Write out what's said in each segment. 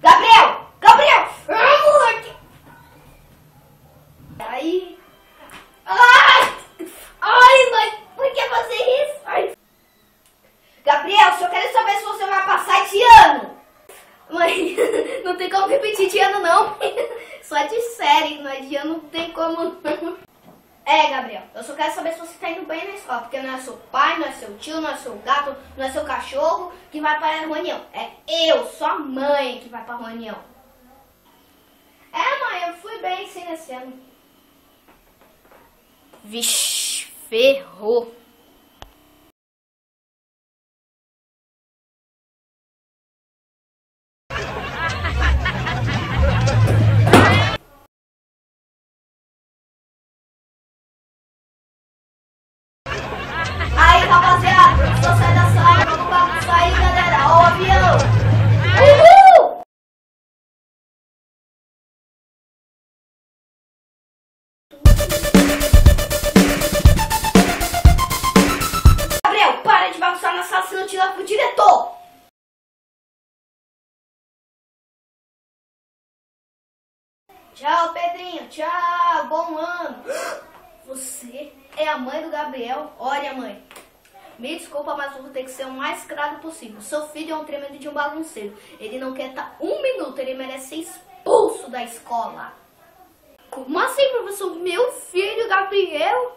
Gabriel! Gabriel! Amor! Aí. Ai! Ai, mãe! Por que fazer isso? Ai. Gabriel, só quero saber se você vai passar esse ano. Mãe, não tem como repetir de ano não. Só de série, mas de ano não tem como não. É, Gabriel, eu só quero saber se você tá indo bem na escola, porque não é seu pai, não é seu tio, não é seu gato, não é seu cachorro que vai para a reunião. É eu, sua mãe, que vai para a reunião. É, mãe, eu fui bem sim nesse ano. Vixe, ferrou. Rapaziada, professor sai da sala, vamos bagunçar aí, galera. Ó o avião. Uhul! Tchau, Pedrinho. Tchau. Bom ano. Você é a mãe do Gabriel? Olha, mãe. Me desculpa, mas vou ter que ser o mais claro possível. Seu filho é um tremendo de um bagunceiro. Ele não quer estar um minuto, ele merece ser expulso da escola. Como assim, professor? Meu filho, Gabriel?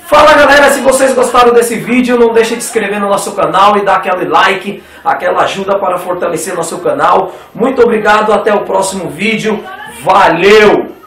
Fala galera, se vocês gostaram desse vídeo, não deixe de inscrever no nosso canal e dar aquele like, aquela ajuda para fortalecer nosso canal. Muito obrigado, até o próximo vídeo. Valeu!